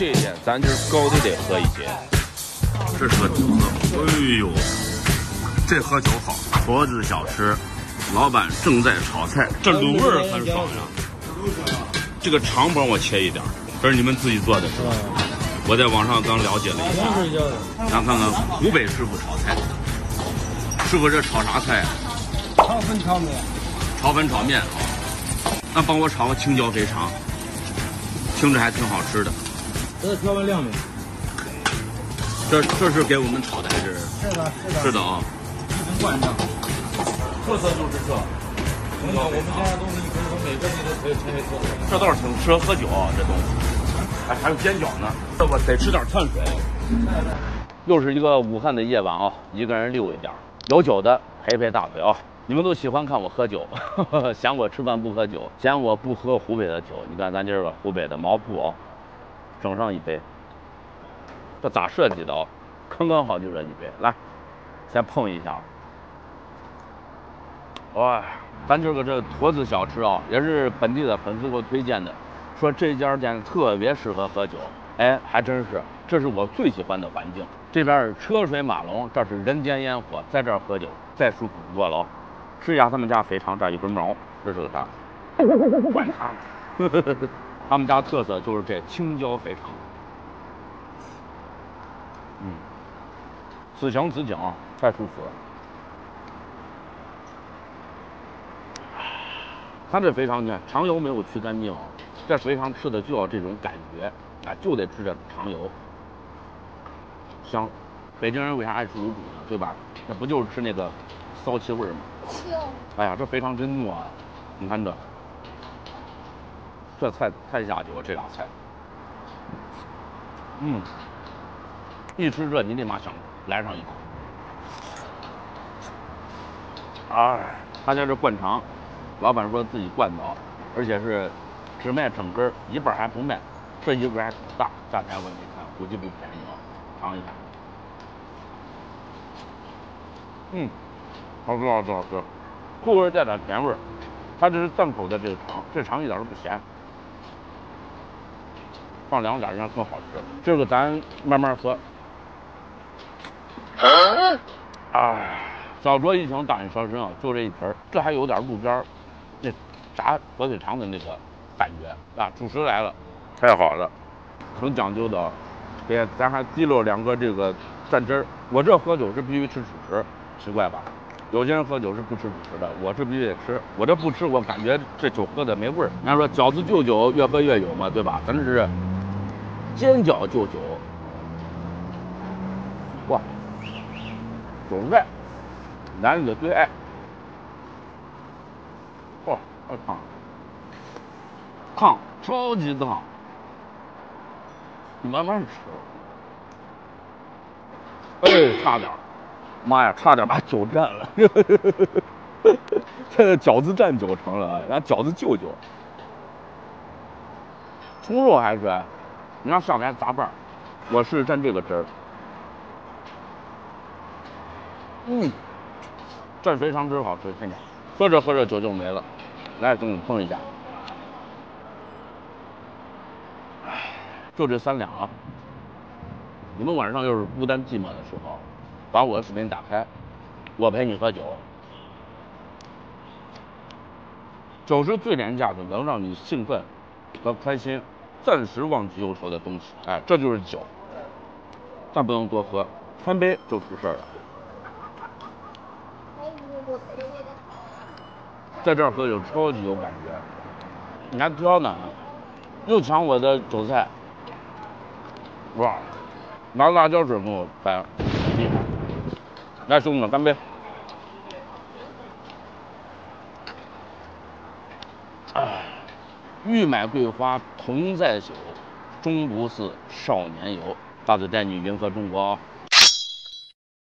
切一点，咱就是高低得喝一些。这是个底子，哎呦，这喝酒好。坨子小吃，老板正在炒菜，这卤味儿很爽呀。这个肠帮我切一点，这是你们自己做的是吧？我在网上刚了解了一下，咱看看湖北师傅炒菜，师傅这炒啥菜啊？炒粉炒面。炒粉炒面啊，那帮我炒个青椒肥肠，听着还挺好吃的。这是调碗凉面。这这是给我们炒的还是？是的，是的。是的啊。一贯的。特色就是这。我们家的东西，可以说每个地都可以成为特色。这倒是挺适合喝酒啊，这东西。还还有煎饺呢，这不得吃点碳水。又是一个武汉的夜晚啊，一个人溜一点，有酒的陪陪大腿啊。你们都喜欢看我喝酒，嫌我吃饭不喝酒，嫌我不喝湖北的酒。你看咱今儿个湖北的毛铺啊，整上一杯。这咋设计的啊？刚刚好就这一杯，来，先碰一下。哇，咱今儿个这坨子小吃啊，也是本地的粉丝给我推荐的，说这家店特别适合喝酒。哎，还真是，这是我最喜欢的环境。这边是车水马龙，这是人间烟火，在这儿喝酒再舒服不过了啊。吃一下他们家肥肠，这一根毛，这是个啥？灌肠。他们家特色就是这青椒肥肠。嗯，此情此景，太舒服了。他这肥肠，你看肠油没有去干净，这肥肠吃的就要这种感觉，啊，就得吃这肠油，香。北京人为啥爱吃卤煮呢？对吧？那不就是吃那个骚气味吗？哎呀，这肥肠真糯啊！你看这，这菜太下酒，这俩菜。嗯，一吃这，你立马想来上一口。哎，他家这灌肠，老板说自己灌的，而且是只卖整根，一半还不卖。这一根还挺大，价钱我没看，估计不便宜啊。尝一下。嗯。好吃好吃好吃，醋味带点甜味儿，它这是淡口的这个肠，这肠一点都不咸，放凉点应该更好吃。这个咱慢慢喝。啊，小酌怡情，大饮伤身啊，就这一瓶这还有点路边那炸火腿肠的那个感觉啊。主食来了，太好了，很讲究的，给咱还滴了两个这个蘸汁儿。我这喝酒是必须吃主食，奇怪吧？有些人喝酒是不吃主食的，我是必须得吃。我这不吃，我感觉这酒喝的没味儿。人家说饺子就酒，越喝越有嘛，对吧？咱这是煎饺就酒，哇，韭菜，男人的最爱。哇，好烫，烫，超级烫，你慢慢吃。哎，差点。妈呀，差点把酒占了！现在饺子蘸酒成了，咱饺子救救。葱肉还是，你让上来杂拌我试蘸这个汁儿。嗯，蘸肥肠汁好吃，看见？喝着喝着酒就没了，来给你碰一下。就这三两啊！你们晚上要是孤单寂寞的时候。把我的视频打开，我陪你喝酒。酒是最廉价的，能让你兴奋和开心，暂时忘记忧愁的东西。哎，这就是酒，但不能多喝，翻杯就出事了。在这儿喝酒超级有感觉，你还挑呢，又抢我的韭菜，哇，拿辣椒水给我掰，厉害。来，兄弟们，干杯！欲买桂花同载酒，终不似少年游。大嘴带你云和中国啊！